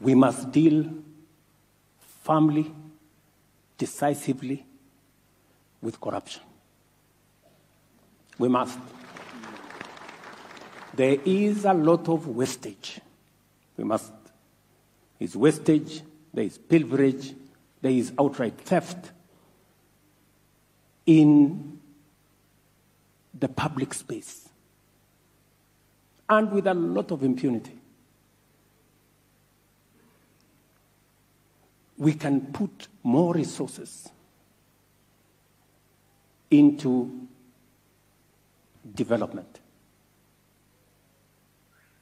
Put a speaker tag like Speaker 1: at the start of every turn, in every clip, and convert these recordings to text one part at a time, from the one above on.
Speaker 1: We must deal firmly, decisively with corruption. We must. There is a lot of wastage. We must. There's wastage, there is pilferage, there is outright theft in the public space and with a lot of impunity. We can put more resources into development.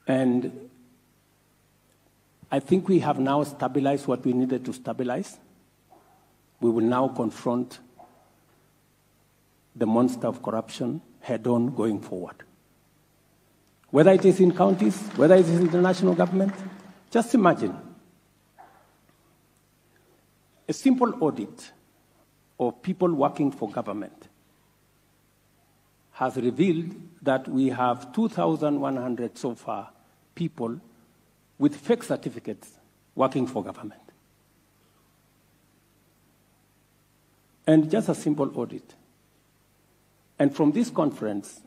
Speaker 1: And I think we have now stabilized what we needed to stabilize. We will now confront the monster of corruption head on going forward. Whether it is in counties, whether it is in the national government, just imagine a simple audit of people working for government has revealed that we have 2,100 so far people with fake certificates working for government. And just a simple audit. And from this conference,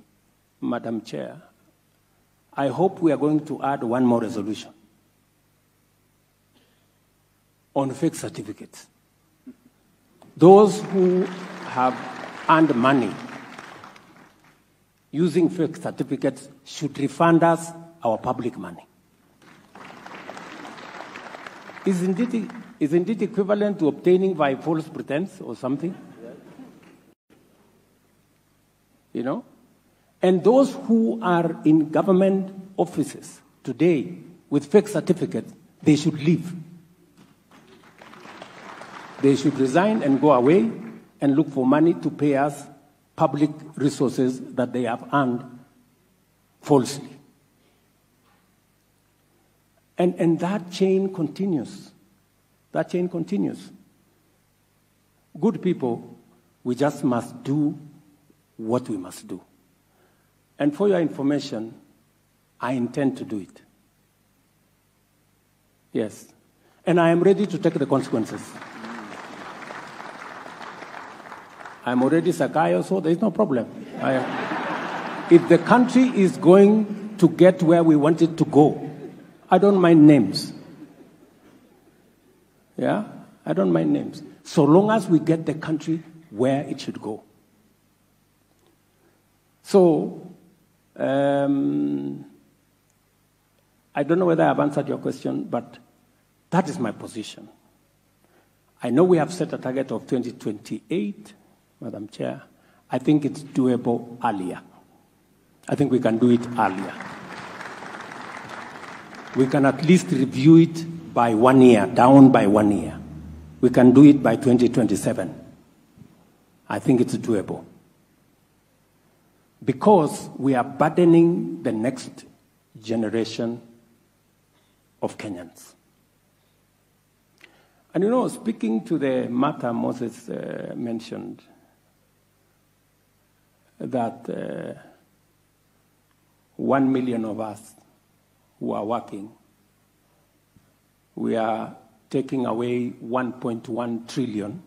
Speaker 1: Madam Chair, I hope we are going to add one more resolution on fake certificates. Those who have earned money using fake certificates should refund us our public money. Isn't it, isn't it equivalent to obtaining by false pretense or something? You know? And those who are in government offices today with fake certificates, they should leave. They should resign and go away and look for money to pay us public resources that they have earned falsely. And, and that chain continues. That chain continues. Good people, we just must do what we must do. And for your information, I intend to do it. Yes. And I am ready to take the consequences. I'm already Zakayo, so there's no problem. I, if the country is going to get where we want it to go, I don't mind names. Yeah? I don't mind names. So long as we get the country where it should go. So, um, I don't know whether I've answered your question, but that is my position. I know we have set a target of 2028, Madam Chair. I think it's doable earlier. I think we can do it earlier. We can at least review it by one year, down by one year. We can do it by 2027. I think it's doable. Because we are burdening the next generation of Kenyans. And you know, speaking to the matter Moses uh, mentioned, that uh, one million of us who are working, we are taking away 1.1 trillion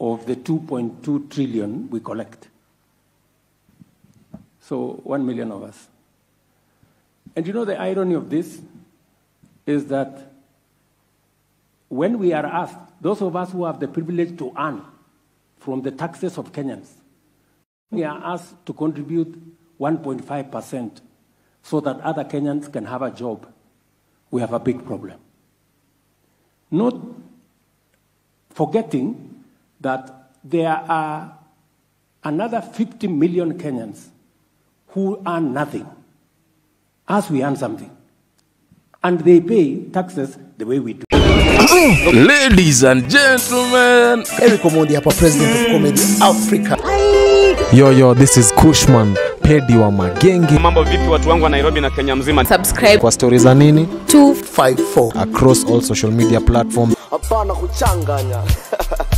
Speaker 1: of the 2.2 trillion we collect. So, one million of us. And you know, the irony of this is that when we are asked, those of us who have the privilege to earn from the taxes of Kenyans, we are asked to contribute 1.5% so that other Kenyans can have a job. We have a big problem. Not forgetting that there are another 50 million Kenyans who earn nothing as we earn something. And they pay taxes the way we do.
Speaker 2: Ladies and gentlemen,
Speaker 3: Eric Omondi hapa, president of comedy Africa.
Speaker 4: Yo, yo, this is Kushman, pedi wa magenge.
Speaker 5: Mambo vipi watu wangu wa Nairobi na Kenya mzima?
Speaker 6: subscribe
Speaker 4: Kwa stori za nini?
Speaker 3: 254
Speaker 4: Across all social media platforms.
Speaker 3: hapana kuchanganya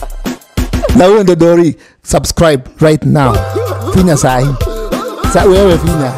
Speaker 3: na huyo ndo dori subscribe right now finya sahi sa wewe finya